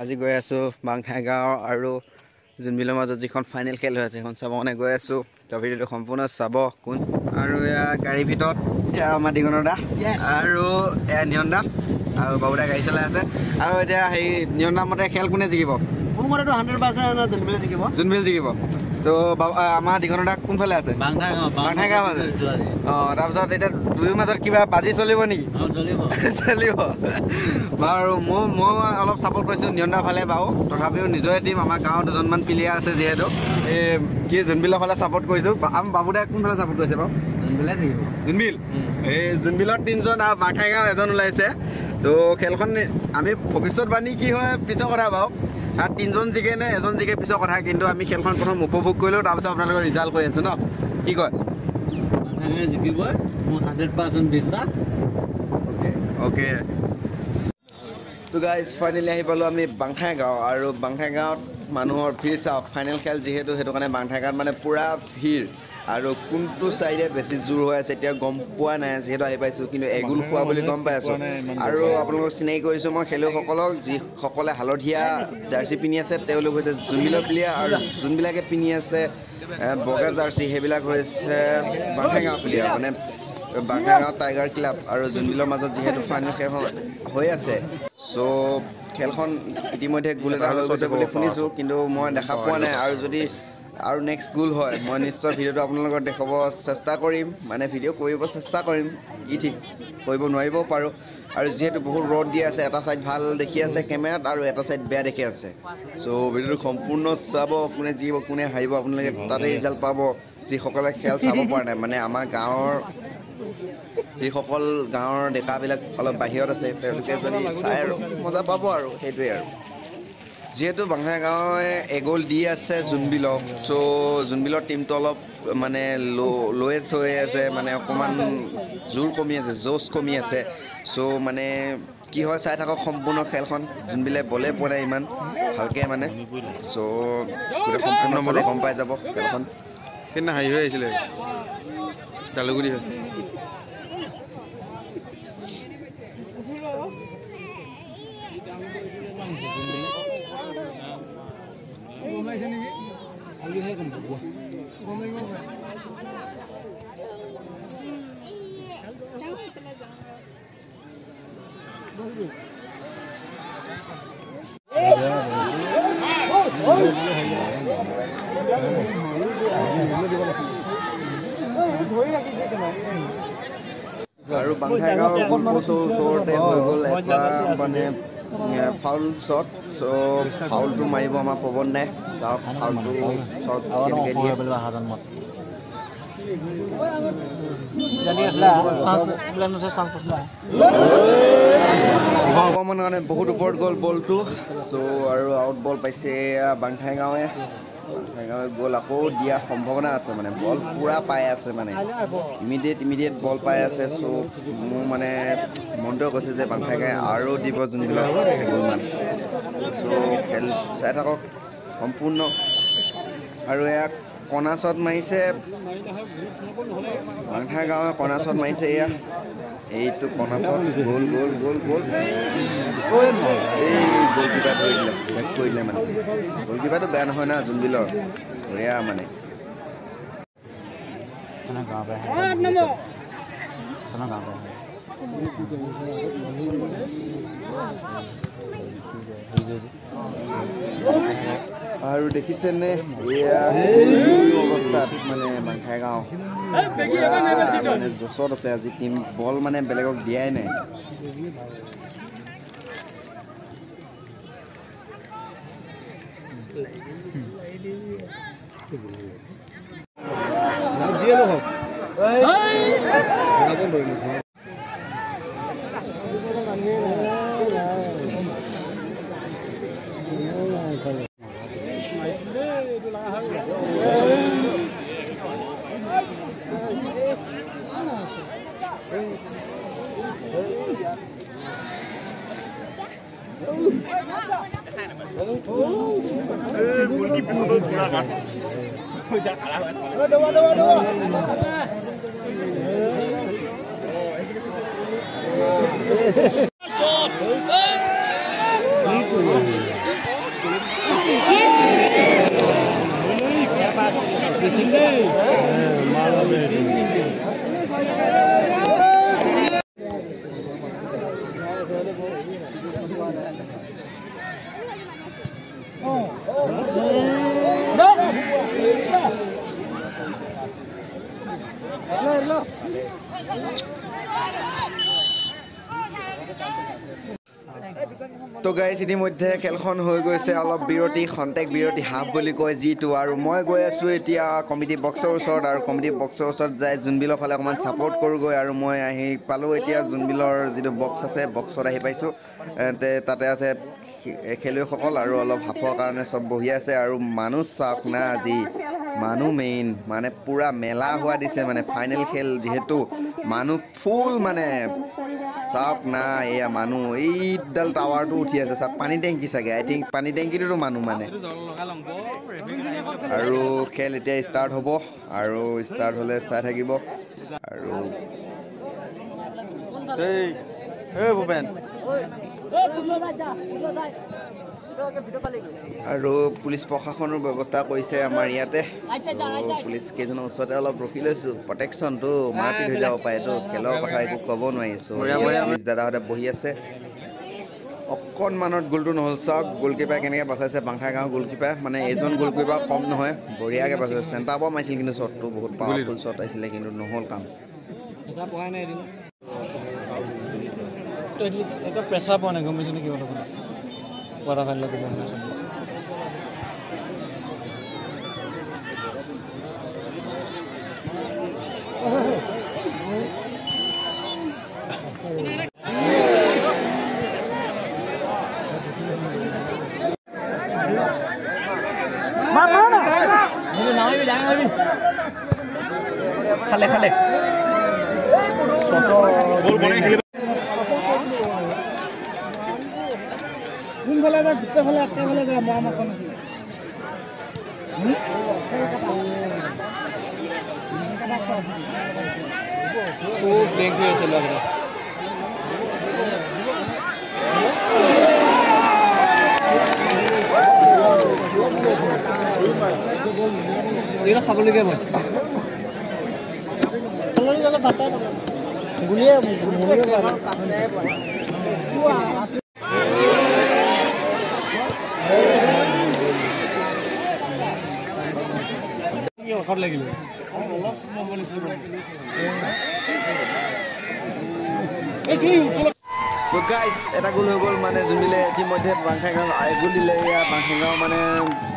আজি গৈ আছোঁ বাংঠাই গাঁও আৰু জোনবিলৰ মাজত যিখন ফাইনেল খেল হৈ আছে সেইখন চাব মানে গৈ আছোঁ। তো ভিডিঅ'টো সম্পূৰ্ণ চাব কোন। আৰু এয়া গাড়ীৰ ভিতৰত এয়া আমাৰ দিগনৰ দা। আৰু এয়া নিয়ন দা। আৰু বাবু দা গাড়ী চলাই আছে। আৰু এতিয়া হেৰি নিয়ন দা মতে খেল কোনে জিকিব? মোৰ মতেতো হাণ্ড্ৰেড পাৰ্চেণ্ট জোনবিলে জিকিব। জোনবিল জিকিব। তো আমাৰ দিগনৰ দা কোনফালে আছে? বাংঠা গাঁও বাংঠাই গাঁও আছে অঁ তাৰপিছত এতিয়া দুয়ো মাজত কিবা বাজি চলিব নেকি? চলিব। বাৰু মই মই অলপ ছাপৰ্ট কৰিছোঁ নিয়ন্দাৰ ফালে বাৰু। তথাপিও নিজৰে টীম আমাৰ গাঁৱৰ দুজনমান প্লেয়াৰ আছে যিহেতু। এই কি জোনবিলৰ ফালে ছাপৰ্ট কৰিছোঁ। আমি বাবুদাই কোনফালে ছাপৰ্ট কৰিছে বাৰু? জোনবিলে এই জোনবিলত তিনিজন আৰু বাঘাই গাঁও এজন ওলাইছে। তো খেলখন আমি ভৱিষ্যতবাণী কি হয় পিছৰ কথা বাৰু। আৰু তিনিজন জিকে নে এজন জিকে পিছৰ কথা কিন্তু আমি খেলখন প্ৰথম উপভোগ কৰিলোঁ তাৰপিছত আপোনালোকৰ ৰিজাল্ট কৰি আছোঁ ন। কি কয়? জিকিবই মোৰ হাণ্ড্ৰেড পাৰ্চেণ্ট বিশ্বাস। অ'কে তো গাইজ ফাইনেলি আহি পালোঁ আমি বাংঠাই গাঁও আৰু বাংঠাই গাঁৱত মানুহৰ ভিৰ চাওক ফাইনেল খেল যিহেতু সেইটো কাৰণে বাংঠাই গাঁৱত মানে পূৰা ভিৰ। আৰু কোনটো ছাইডে বেছি জোৰ হৈ আছে এতিয়া গম পোৱা নাই যিহেতু আহি পাইছোঁ কিন্তু এগুল খোৱা বুলি গম পাই আছোঁ। আৰু আপোনালোকক চিনাকি কৰিছোঁ মই খেলুৱৈসকলক যিসকলে হালধীয়া জাৰ্চি পিন্ধি আছে তেওঁলোক হৈছে যোনবিলাক প্লেয়াৰ আৰু যোনবিলাকে পিন্ধি আছে বগা জাৰ্চি সেইবিলাক হৈছে বাংঠাই গাঁও প্লেয়াৰ মানে বাংগাগাঁও টাইগাৰ ক্লাব আৰু জোনবিলৰ মাজত যিহেতু ফাইনেল খেলখন হৈ আছে। চ' খেলখন ইতিমধ্যে গোল এটা হৈ গৈছে বুলি শুনিছোঁ কিন্তু মই দেখা পোৱা নাই। আৰু যদি আৰু নেক্সট গোল হয় মই নিশ্চয় ভিডিঅ'টো আপোনালোকক দেখুৱাব চেষ্টা কৰিম মানে ভিডিঅ' কৰিব চেষ্টা কৰিম কি ঠিক কৰিব নোৱাৰিবও পাৰোঁ। আৰু যিহেতু বহুত ৰ'দ দি আছে এটা ছাইড ভাল দেখি আছে কেমেৰাত আৰু এটা ছাইড বেয়া দেখি আছে। চ' ভিডিঅ'টো সম্পূৰ্ণ চাব কোনে জিকিব কোনে হাৰিব আপোনালোকে তাতে ৰিজাল্ট পাব। যিসকলে খেল চাব পৰা নাই মানে আমাৰ গাঁৱৰ যিসকল গাঁৱৰ ডেকাবিলাক অলপ বাহিৰত আছে তেওঁলোকে যদি চাই আৰু মজা পাব আৰু সেইটোৱে আৰু। যিহেতু বাংলা গাঁৱে এগ'ল দি আছে জোনবিলক। চ' জোনবিলৰ টীমটো অলপ মানে ল' লৱেষ্ট হৈ আছে মানে অকণমান জোৰ কমি আছে জ'চ কমি আছে। চ' মানে কি হয় চাই থাকক সম্পূৰ্ণ খেলখন। যোনবিলে বলে পোৱা নাই ইমান ভালকৈ মানে। চ' গোটেই সম্পূৰ্ণ চালে গম পাই যাব খেলখন। সেইদিনা হাঁহি হৈ আহিছিলে জালুগুৰি আৰু বাংঠাই গাঁৱৰ গোলপোষ্টৰ ওচৰতে হৈ গ'ল এটা মানে ফাউল শ্বট চ' ফাউলটো মাৰিব আমাৰ পৱন দাই চাওক ফাউলটো শ্বট কেনেকৈ দিয়ে। অকণমান কাৰণে বহুত ওপৰত গ'ল বলটো। চ' আৰু আউট বল পাইছে বাংঠাই গাঁৱে গাঁৱে গ'ল আকৌ দিয়া সম্ভাৱনা আছে মানে বল পূৰা পাই আছে মানে। ইমিডিয়েট ইমিডিয়েট বল পাই আছে চ' মোৰ মানে মনটোৱে কৈছে যে গাঁৱে আৰু দিব যোনবিলাক গ'লমান চ' খেল চাই থাকক সম্পূৰ্ণ। আৰু এয়া কণা শ্বট মাৰিছে বাংঠাই গাঁৱে কণা শ্বট মাৰিছে এয়া। এইটো কণা শ্বট গ'ল গ'ল গ'ল গ'ল। এই গ'ল কিপাৰ কৰি দিলে চেক কৰি দিলে মানে। গ'ল কিপাৰটো বেয়া নহয় না জোনবিলৰ। বঢ়িয়া মানে। আৰু দেখিছেনে? অৱস্থাত মানে মাংখাই গাঁও মানে জোচত আছে। আজি টিম বল মানে বেলেগক দিয়াই নাই। Aduh, aduh, aduh. Oh, oh, oh. তো গাইজ ইতিমধ্যে খেলখন হৈ গৈছে অলপ বিৰতি খন্তেক বিৰতি হাফ বুলি কয় যিটো আৰু মই গৈ আছোঁ এতিয়া কমিটি বক্সৰ ওচৰত আৰু কমিটি বক্সৰ ওচৰত যাই জোনবিলৰ ফালে অকণমান ছাপৰ্ট কৰোঁগৈ আৰু মই আহি পালোঁ এতিয়া জোনবিলৰ যিটো বক্স আছে বক্সত আহি পাইছোঁ। তাতে আছে খেলুৱৈসকল আৰু অলপ হাফৰ কাৰণে চব বহি আছে আৰু মানুহ চাওক না আজি মানুহ মেইন মানে পূৰা মেলা হোৱা দিছে মানে ফাইনেল খেল যিহেতু মানুহ ফুল মানে চাওক না এয়া মানুহ এইডাল টাৱাৰটো উঠি আছে চাওক পানী টেংকি চাগে আই থিংক পানী টেংকিটোতো মানুহ মানে। আৰু খেল এতিয়া ষ্টাৰ্ট হ'ব আৰু ষ্টাৰ্ট হ'লে চাই থাকিব আৰু ভূপেন। আৰু পুলিচ প্ৰশাসনৰ ব্যৱস্থা কৰিছে আমাৰ ইয়াতে। পুলিচ কেইজনৰ ওচৰতে অলপ ৰখি লৈছোঁ। প্ৰটেকশ্যনটো মাৰপিট হৈ যাব পাৰেতো খেলৰ কথা একো ক'ব নোৱাৰি। চ' বঢ়িয়া, বঢ়িয়া। পুলিচ দাদাহঁতে বহি আছে। অকণমানত গ'লটো নহ'ল চাওক গ'লকিপাৰ কেনেকৈ বাচাইছে। বাংঠা গাঁৱৰ গ'লকিপাৰ মানে এইজন গ'লকিপাৰ কম নহয় বঢ়িয়াকৈ বাচাইছে। চেণ্টাৰ পৰা মাৰিছিল কিন্তু শ্বটটো বহুত পাৱাৰফুল শ্বট আহিছিলে কিন্তু নহ'ল কাম। প্ৰেছাৰ পোৱা নাই গম পাইছোঁ নেকি অলপ কোৱাৰ্টাৰ ফাইনেলত চলি আছে খালে খালে। কোনফালে যায় গোটেইফালে একেফালে যায় মৰা মাছ নেকি খুব ব্লেংক হৈ আছে ল'ৰাকেইটা এইকেইটা খাবলগীয়া মই গুলিয়ে খাব লাগিলে। এটা গোল হৈ গ'ল মানে যোনবিলে ইতিমধ্যে বাংঠাইগাঁও এগোল দিলে এয়া বাংঠাইগাঁও মানে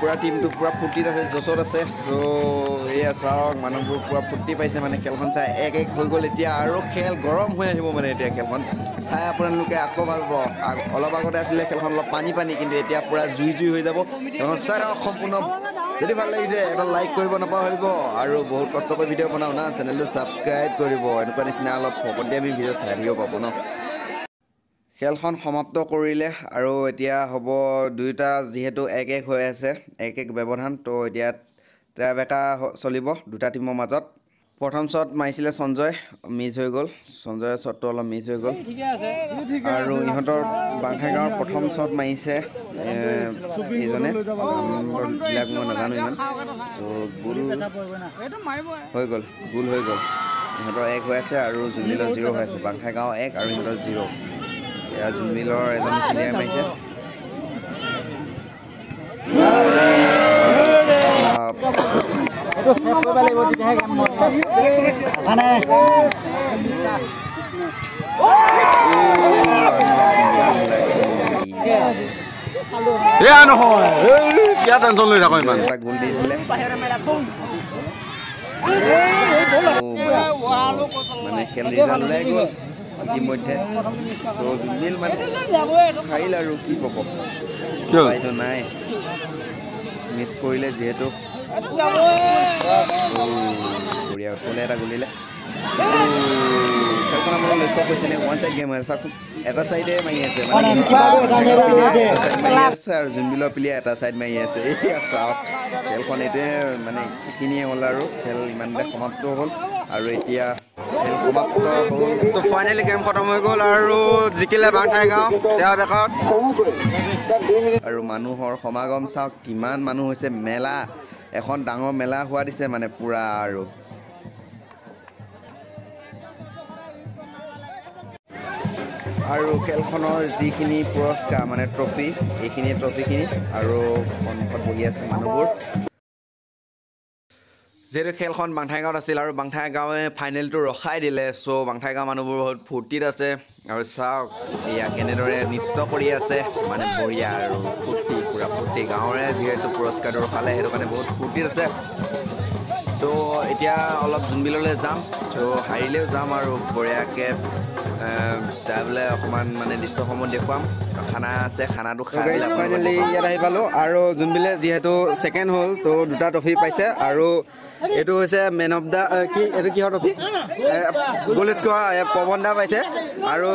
পূৰা টীমটো পূৰা ফূৰ্তিত আছে জচত আছে। চ' এয়া চাওক মানুহবোৰ পূৰা ফূৰ্তি পাইছে মানে খেলখন চাই এক এক হৈ গ'ল এতিয়া। আৰু খেল গৰম হৈ আহিব মানে এতিয়া খেলখন। চাই আপোনালোকে আকৌ ভাল পাব অলপ আগতে আছিলে খেলখন অলপ পানী পানী কিন্তু এতিয়া পূৰা জুই জুই হৈ যাব। খেলখন চাই সম্পূৰ্ণ যদি ভাল লাগিছে এটা লাইক কৰিব নাপাহৰিব আৰু বহুত কষ্ট কৰি ভিডিঅ' বনাওঁ না চেনেলটো ছাবস্ক্ৰাইব কৰিব এনেকুৱা নিচিনা অলপ ফকতি আমি ভিডিঅ' চাই থাকিব পাব ন। খেলখন সমাপ্ত কৰিলে আৰু এতিয়া হ'ব দুয়োটা যিহেতু এক এক হৈ আছে এক এক ব্যৱধান তো এতিয়া ট্ৰাইবেকা চলিব দুটা টীমৰ মাজত। প্ৰথম শ্বট মাৰিছিলে সঞ্জয় মিছ হৈ গ'ল। সঞ্জয়ৰ শ্বটটো অলপ মিছ হৈ গ'ল। আৰু ইহঁতৰ বাংঠা গাঁৱৰ প্ৰথম শ্বট মাৰিছে এইজনে নামবিলাক মই নাজানো ইমান। গোল হৈ গ'ল গোল হৈ গ'ল। ইহঁতৰ এক হৈ আছে আৰু জুনবিলৰ জিৰ' হৈ আছে। বাংঠা গাঁও এক আৰু ইহঁতৰ জিৰ' এয়া জুনবিলৰ এজন প্লেয়াৰ মাৰিছে। আহ, এয়া নহয় এই কিয় টেনশ্যন লৈ থাক ইমান। এটা গোল দি দিলে। মানে খেল ৰিজাল্ট ওলাই গ'ল ইতিমধ্যে চ' জুনবিল মানে হাৰিল আৰু কি ক'ব। কিয়? নাই। মিছ কৰিলে যিহেতু। উৎপলে এটা গুলিলে যোনবিলাক প্লেয়াৰ এটা চাইড মাৰি আছে এয়া চাওক খেলখন এইটোৱে মানে এইখিনিয়ে হ'ল আৰু খেল ইমানতে সমাপ্ত হ'ল আৰু এতিয়া খেল সমাপ্ত হ'ল তো ফাইনেলি গেম খতম হৈ গ'ল আৰু জিকিলে বাংঠাই গাঁও। তেওঁ দেশত আৰু মানুহৰ সমাগম চাওক কিমান মানুহ হৈছে মেলা। এখন ডাঙৰ মেলা হোৱা দিছে মানে পূৰা আৰু। আৰু খেলখনৰ যিখিনি পুৰস্কাৰ মানে ট্ৰফি এইখিনি ট্ৰফিখিনি আৰু সন্মুখত বহি আছে মানুহবোৰ। যিহেতু খেলখন বাংঠাই গাঁৱত আছিল আৰু বাংঠাই গাঁৱে ফাইনেলটো ৰখাই দিলে চ' বাংঠাই গাঁৱৰ মানুহবোৰ বহুত ফূৰ্তিত আছে। আৰু চাওক এয়া কেনেদৰে নৃত্য কৰি আছে মানে বঢ়িয়া আৰু ফূৰ্তি। পূৰা ফূৰ্তি গাঁৱৰে যিহেতু পুৰস্কাৰটো ৰখালে সেইটো কাৰণে বহুত ফূৰ্তিত আছে। চ' এতিয়া অলপ জোনবিললৈ যাম। চ' হাৰিলেও যাম আৰু বঢ়িয়াকৈ যাই পেলাই অকণমান মানে দৃশ্যসমূহ দেখুৱাম। খানা আছে খানাটো খাই ফাইনেলি ইয়াত আহি পালোঁ। আৰু জোনবিলে যিহেতু ছেকেণ্ড হ'ল ত' দুটা ট্ৰফি পাইছে। আৰু এইটো হৈছে মেন অফ দ্য কি এইটো কিহৰ ট্ৰফি গ'ল স্ক'ৰ পৱন দা পাইছে। আৰু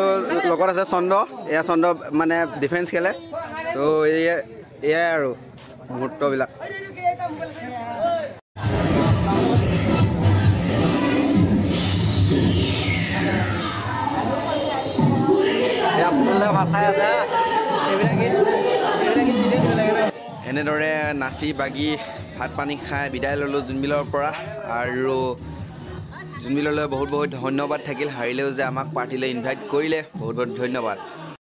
লগত আছে চন্দ্ৰ এয়া চন্দ্ৰ মানে ডিফেন্স খেলে। ত' এয়া এয়াই আৰু মুহূৰ্তবিলাক। এনেদৰে নাচি বাগি ভাত পানী খাই বিদায় ল'লোঁ জোনবিলৰ পৰা আৰু জোনবিললৈ বহুত বহুত ধন্যবাদ থাকিল। হাৰিলেও যে আমাক পাৰ্টিলৈ ইনভাইট কৰিলে বহুত বহুত ধন্যবাদ।